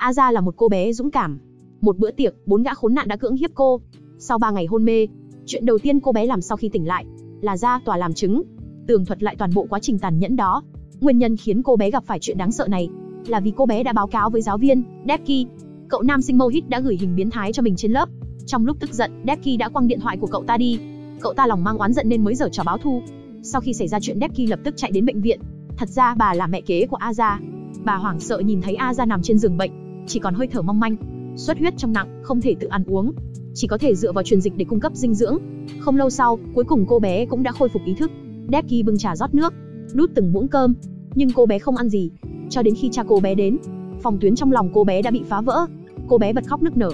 Aza là một cô bé dũng cảm. Một bữa tiệc, bốn gã khốn nạn đã cưỡng hiếp cô. Sau ba ngày hôn mê, chuyện đầu tiên cô bé làm sau khi tỉnh lại là ra tòa làm chứng, tường thuật lại toàn bộ quá trình tàn nhẫn đó. Nguyên nhân khiến cô bé gặp phải chuyện đáng sợ này là vì cô bé đã báo cáo với giáo viên, Depki. Cậu nam sinh Mohit đã gửi hình biến thái cho mình trên lớp. Trong lúc tức giận, Depki đã quăng điện thoại của cậu ta đi. Cậu ta lòng mang oán giận nên mới giở trò báo thù. Sau khi xảy ra chuyện Depki lập tức chạy đến bệnh viện. Thật ra bà là mẹ kế của Aza. Bà hoảng sợ nhìn thấy Aza nằm trên giường bệnh, chỉ còn hơi thở mong manh, xuất huyết trong nặng, không thể tự ăn uống, chỉ có thể dựa vào truyền dịch để cung cấp dinh dưỡng. Không lâu sau, cuối cùng cô bé cũng đã khôi phục ý thức. Decky bưng trà rót nước, đút từng muỗng cơm, nhưng cô bé không ăn gì, cho đến khi cha cô bé đến. Phòng tuyến trong lòng cô bé đã bị phá vỡ, cô bé bật khóc nức nở.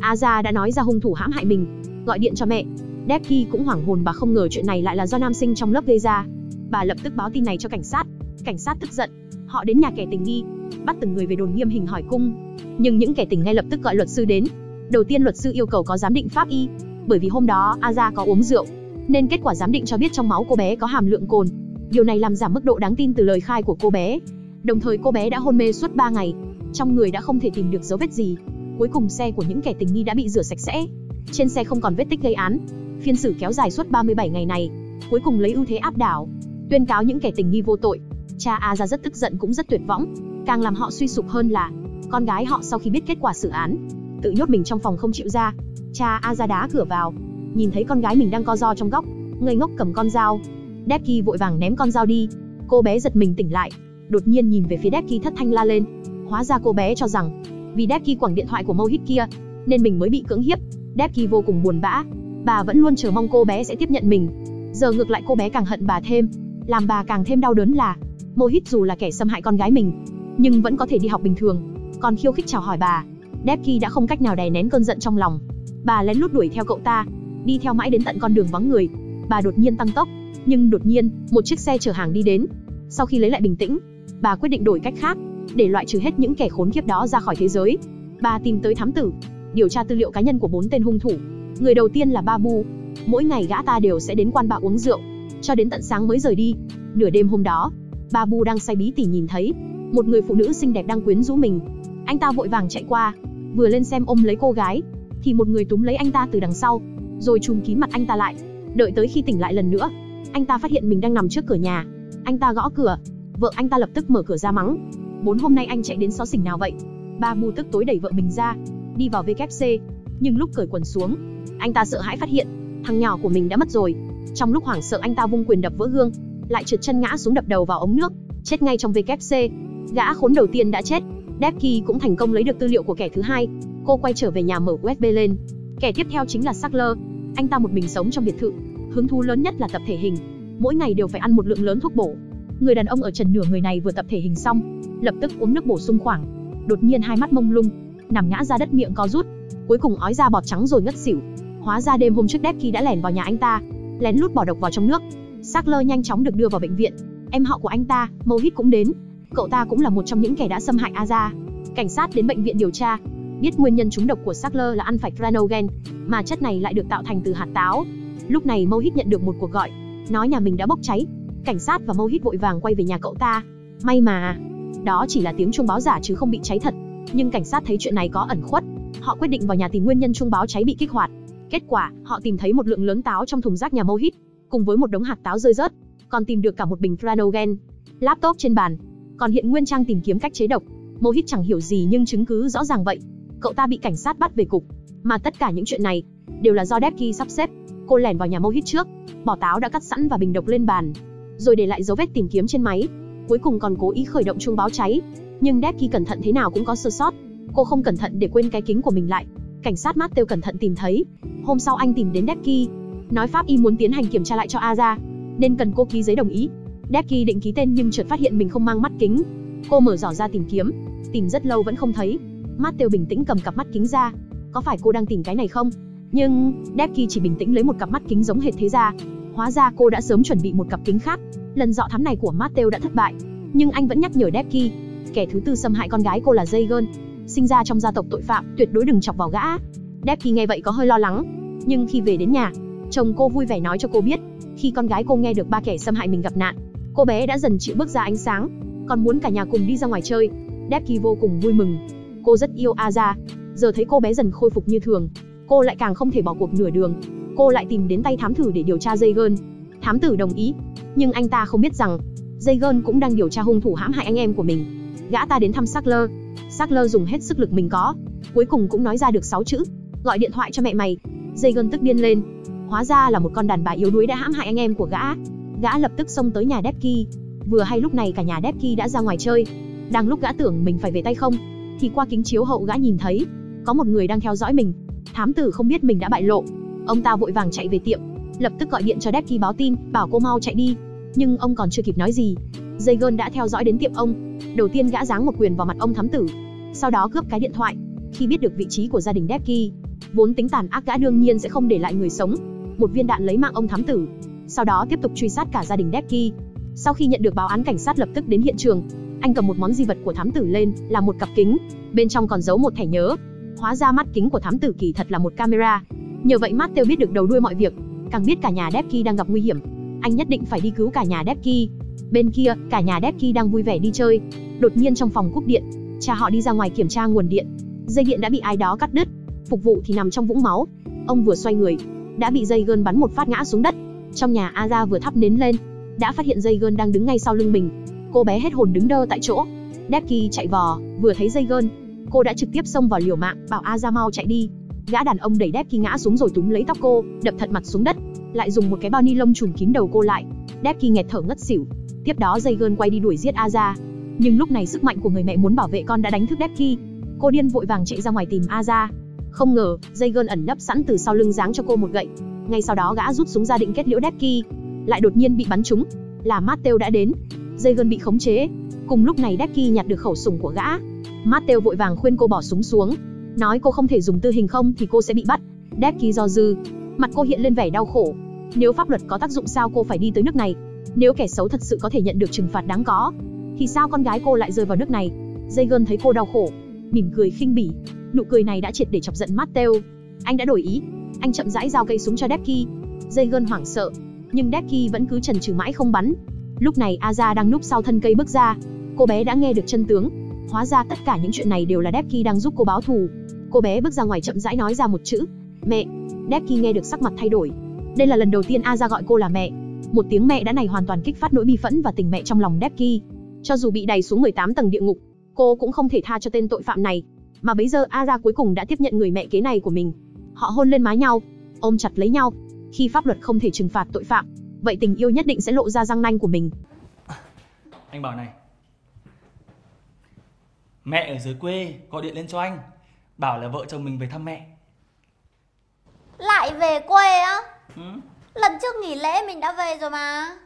Aza đã nói ra hung thủ hãm hại mình, gọi điện cho mẹ. Decky cũng hoảng hồn bà không ngờ chuyện này lại là do nam sinh trong lớp gây ra. Bà lập tức báo tin này cho cảnh sát. Cảnh sát tức giận, họ đến nhà kẻ tình nghi, bắt từng người về đồn nghiêm hình hỏi cung. Nhưng những kẻ tình ngay lập tức gọi luật sư đến. Đầu tiên luật sư yêu cầu có giám định pháp y, bởi vì hôm đó Aza có uống rượu, nên kết quả giám định cho biết trong máu cô bé có hàm lượng cồn. Điều này làm giảm mức độ đáng tin từ lời khai của cô bé. Đồng thời cô bé đã hôn mê suốt 3 ngày, trong người đã không thể tìm được dấu vết gì. Cuối cùng xe của những kẻ tình nghi đã bị rửa sạch sẽ. Trên xe không còn vết tích gây án. Phiên xử kéo dài suốt 37 ngày này, cuối cùng lấy ưu thế áp đảo, tuyên cáo những kẻ tình nghi vô tội. Cha aza rất tức giận cũng rất tuyệt vọng, càng làm họ suy sụp hơn là con gái họ sau khi biết kết quả xử án, tự nhốt mình trong phòng không chịu ra. Cha A ra đá cửa vào, nhìn thấy con gái mình đang co ro trong góc, ngây ngốc cầm con dao. Depki vội vàng ném con dao đi. Cô bé giật mình tỉnh lại, đột nhiên nhìn về phía Depki thất thanh la lên. Hóa ra cô bé cho rằng, vì Depki quẳng điện thoại của Mohit kia, nên mình mới bị cưỡng hiếp. Depki vô cùng buồn bã, bà vẫn luôn chờ mong cô bé sẽ tiếp nhận mình. Giờ ngược lại cô bé càng hận bà thêm, làm bà càng thêm đau đớn là Mohit dù là kẻ xâm hại con gái mình, nhưng vẫn có thể đi học bình thường, còn khiêu khích chào hỏi bà. Depki đã không cách nào đè nén cơn giận trong lòng. Bà lén lút đuổi theo cậu ta, đi theo mãi đến tận con đường vắng người. Bà đột nhiên tăng tốc, nhưng đột nhiên, một chiếc xe chở hàng đi đến. Sau khi lấy lại bình tĩnh, bà quyết định đổi cách khác, để loại trừ hết những kẻ khốn kiếp đó ra khỏi thế giới. Bà tìm tới thám tử, điều tra tư liệu cá nhân của bốn tên hung thủ. Người đầu tiên là Babu. Mỗi ngày gã ta đều sẽ đến quan bà uống rượu, cho đến tận sáng mới rời đi. Nửa đêm hôm đó, Babu đang say bí tỉ nhìn thấy một người phụ nữ xinh đẹp đang quyến rũ mình. Anh ta vội vàng chạy qua, vừa lên xem ôm lấy cô gái, thì một người túm lấy anh ta từ đằng sau, rồi trùm kín mặt anh ta lại. Đợi tới khi tỉnh lại lần nữa, anh ta phát hiện mình đang nằm trước cửa nhà. Anh ta gõ cửa, vợ anh ta lập tức mở cửa ra mắng. Bốn hôm nay anh chạy đến xó xỉnh nào vậy? Ba bu tức tối đẩy vợ mình ra, đi vào WC, nhưng lúc cởi quần xuống, anh ta sợ hãi phát hiện thằng nhỏ của mình đã mất rồi. Trong lúc hoảng sợ anh ta vung quyền đập vỡ gương, lại trượt chân ngã xuống đập đầu vào ống nước, chết ngay trong WC. Gã khốn đầu tiên đã chết, Depki cũng thành công lấy được tư liệu của kẻ thứ hai. Cô quay trở về nhà mở USB lên. Kẻ tiếp theo chính là Sackler. Anh ta một mình sống trong biệt thự, hứng thú lớn nhất là tập thể hình. Mỗi ngày đều phải ăn một lượng lớn thuốc bổ. Người đàn ông ở trần nửa người này vừa tập thể hình xong, lập tức uống nước bổ sung khoảng. Đột nhiên hai mắt mông lung, nằm ngã ra đất miệng co rút, cuối cùng ói ra bọt trắng rồi ngất xỉu. Hóa ra đêm hôm trước Depki đã lẻn vào nhà anh ta, lén lút bỏ độc vào trong nước. Sackler nhanh chóng được đưa vào bệnh viện. Em họ của anh ta, Mohit cũng đến. Cậu ta cũng là một trong những kẻ đã xâm hại Aza. Cảnh sát đến bệnh viện điều tra, biết nguyên nhân trúng độc của Sackler là ăn phải cranogen, mà chất này lại được tạo thành từ hạt táo. Lúc này Mohit nhận được một cuộc gọi, nói nhà mình đã bốc cháy. Cảnh sát và Mohit vội vàng quay về nhà cậu ta. May mà, đó chỉ là tiếng chuông báo giả chứ không bị cháy thật. Nhưng cảnh sát thấy chuyện này có ẩn khuất, họ quyết định vào nhà tìm nguyên nhân chuông báo cháy bị kích hoạt. Kết quả, họ tìm thấy một lượng lớn táo trong thùng rác nhà Mohit, cùng với một đống hạt táo rơi rớt, còn tìm được cả một bình cranogen, laptop trên bàn, còn hiện nguyên trang tìm kiếm cách chế độc. Mohit chẳng hiểu gì nhưng chứng cứ rõ ràng vậy. Cậu ta bị cảnh sát bắt về cục, mà tất cả những chuyện này đều là do Depki sắp xếp. Cô lẻn vào nhà Mohit trước, bỏ táo đã cắt sẵn và bình độc lên bàn, rồi để lại dấu vết tìm kiếm trên máy. Cuối cùng còn cố ý khởi động chuông báo cháy, nhưng Depki cẩn thận thế nào cũng có sơ sót. Cô không cẩn thận để quên cái kính của mình lại. Cảnh sát Matthew cẩn thận tìm thấy. Hôm sau anh tìm đến Depki, nói pháp y muốn tiến hành kiểm tra lại cho Aza, nên cần cô ký giấy đồng ý. Decky định ký tên nhưng chợt phát hiện mình không mang mắt kính. Cô mở giỏ ra tìm kiếm, tìm rất lâu vẫn không thấy. Matthew bình tĩnh cầm cặp mắt kính ra. Có phải cô đang tìm cái này không? Nhưng Depki chỉ bình tĩnh lấy một cặp mắt kính giống hệt thế ra. Hóa ra cô đã sớm chuẩn bị một cặp kính khác. Lần dọ thám này của Matthew đã thất bại, nhưng anh vẫn nhắc nhở Depki, kẻ thứ tư xâm hại con gái cô là Jaeger, sinh ra trong gia tộc tội phạm, tuyệt đối đừng chọc vào gã. Depki nghe vậy có hơi lo lắng, nhưng khi về đến nhà, chồng cô vui vẻ nói cho cô biết, khi con gái cô nghe được ba kẻ xâm hại mình gặp nạn, cô bé đã dần chịu bước ra ánh sáng, còn muốn cả nhà cùng đi ra ngoài chơi. Deki vô cùng vui mừng. Cô rất yêu Aza. Giờ thấy cô bé dần khôi phục như thường, cô lại càng không thể bỏ cuộc nửa đường. Cô lại tìm đến tay thám thử để điều tra Jaeger. Thám tử đồng ý, nhưng anh ta không biết rằng Jaeger cũng đang điều tra hung thủ hãm hại anh em của mình. Gã ta đến thăm Sackler. Sackler dùng hết sức lực mình có, cuối cùng cũng nói ra được 6 chữ, gọi điện thoại cho mẹ mày. Jaeger tức điên lên. Hóa ra là một con đàn bà yếu đuối đã hãm hại anh em của gã. Gã lập tức xông tới nhà Depki. Vừa hay lúc này cả nhà Depki đã ra ngoài chơi. Đang lúc gã tưởng mình phải về tay không, thì qua kính chiếu hậu gã nhìn thấy có một người đang theo dõi mình. Thám tử không biết mình đã bại lộ, ông ta vội vàng chạy về tiệm, lập tức gọi điện cho Depki báo tin, bảo cô mau chạy đi. Nhưng ông còn chưa kịp nói gì, Jaeger đã theo dõi đến tiệm ông. Đầu tiên gã giáng một quyền vào mặt ông thám tử, sau đó cướp cái điện thoại. Khi biết được vị trí của gia đình Depki, vốn tính tàn ác gã đương nhiên sẽ không để lại người sống. Một viên đạn lấy mạng ông thám tử, sau đó tiếp tục truy sát cả gia đình Depki. Sau khi nhận được báo án cảnh sát lập tức đến hiện trường, anh cầm một món di vật của thám tử lên, là một cặp kính, bên trong còn giấu một thẻ nhớ. Hóa ra mắt kính của thám tử kỳ thật là một camera. Nhờ vậy Matteo biết được đầu đuôi mọi việc, càng biết cả nhà Depki đang gặp nguy hiểm. Anh nhất định phải đi cứu cả nhà Depki. Bên kia, cả nhà Depki đang vui vẻ đi chơi. Đột nhiên trong phòng cúp điện, cha họ đi ra ngoài kiểm tra nguồn điện. Dây điện đã bị ai đó cắt đứt, phục vụ thì nằm trong vũng máu. Ông vừa xoay người, đã bị dây gơn bắn một phát ngã xuống đất. Trong nhà Aza vừa thắp nến lên, đã phát hiện dây gơn đang đứng ngay sau lưng mình. Cô bé hết hồn đứng đơ tại chỗ. Deki chạy vò, vừa thấy dây gơn, cô đã trực tiếp xông vào liều mạng, bảo Aza mau chạy đi. Gã đàn ông đẩy Deki ngã xuống rồi túm lấy tóc cô, đập thật mặt xuống đất, lại dùng một cái bao ni lông trùm kín đầu cô lại. Deki nghẹt thở ngất xỉu. Tiếp đó dây gơn quay đi đuổi giết Aza. Nhưng lúc này sức mạnh của người mẹ muốn bảo vệ con đã đánh thức Deki. Cô điên vội vàng chạy ra ngoài tìm Aza. Không ngờ, dây gơn ẩn nấp sẵn từ sau lưng giáng cho cô một gậy. Ngay sau đó gã rút súng ra định kết liễu Depki, lại đột nhiên bị bắn trúng. Là Matteo đã đến. Dây bị khống chế. Cùng lúc này Depki nhặt được khẩu súng của gã. Matteo vội vàng khuyên cô bỏ súng xuống, nói cô không thể dùng tư hình không thì cô sẽ bị bắt. Depki do dư, mặt cô hiện lên vẻ đau khổ. Nếu pháp luật có tác dụng sao cô phải đi tới nước này? Nếu kẻ xấu thật sự có thể nhận được trừng phạt đáng có, thì sao con gái cô lại rơi vào nước này? Jaeger thấy cô đau khổ, mỉm cười khinh bỉ. Nụ cười này đã triệt để chọc giận Matteo. Anh đã đổi ý, anh chậm rãi giao cây súng cho Decky. Dây gơn hoảng sợ, nhưng Decky vẫn cứ chần chừ mãi không bắn. Lúc này Aza đang núp sau thân cây bước ra, cô bé đã nghe được chân tướng. Hóa ra tất cả những chuyện này đều là Decky đang giúp cô báo thù. Cô bé bước ra ngoài chậm rãi nói ra một chữ, mẹ. Decky nghe được sắc mặt thay đổi. Đây là lần đầu tiên Aza gọi cô là mẹ. Một tiếng mẹ đã này hoàn toàn kích phát nỗi bi phẫn và tình mẹ trong lòng Decky. Cho dù bị đày xuống 18 tầng địa ngục, cô cũng không thể tha cho tên tội phạm này. Mà bây giờ Aza cuối cùng đã tiếp nhận người mẹ kế này của mình. Họ hôn lên má nhau, ôm chặt lấy nhau. Khi pháp luật không thể trừng phạt tội phạm, vậy tình yêu nhất định sẽ lộ ra răng nanh của mình. Anh bảo này. Mẹ ở dưới quê gọi điện lên cho anh, bảo là vợ chồng mình về thăm mẹ. Lại về quê á? Ừ. Lần trước nghỉ lễ mình đã về rồi mà.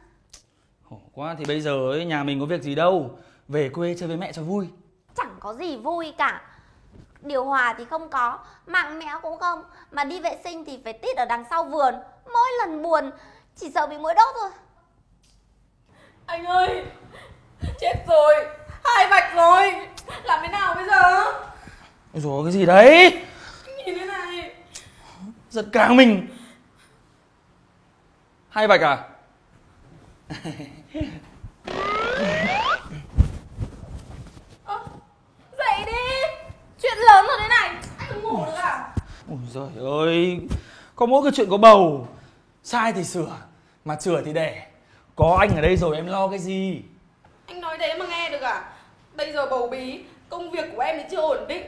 Khổ quá thì bây giờ ấy, nhà mình có việc gì đâu, về quê chơi với mẹ cho vui. Chẳng có gì vui cả. Điều hòa thì không có, mạng mẽ cũng không, mà đi vệ sinh thì phải tít ở đằng sau vườn. Mỗi lần buồn, chỉ sợ bị mũi đốt thôi. Anh ơi Chết rồi Hai vạch rồi Làm thế nào bây giờ Ôi dồi cái gì đấy, Nhìn thế này giật cả mình. Hai vạch à? Ơ, Dậy đi Chuyện lớn rồi thế này Anh không ngủ được à rồi ơi, có mỗi cái chuyện có bầu. Sai thì sửa, mà sửa thì để Có anh ở đây rồi em lo cái gì? Anh nói thế mà nghe được à Bây giờ bầu bí Công việc của em thì chưa ổn định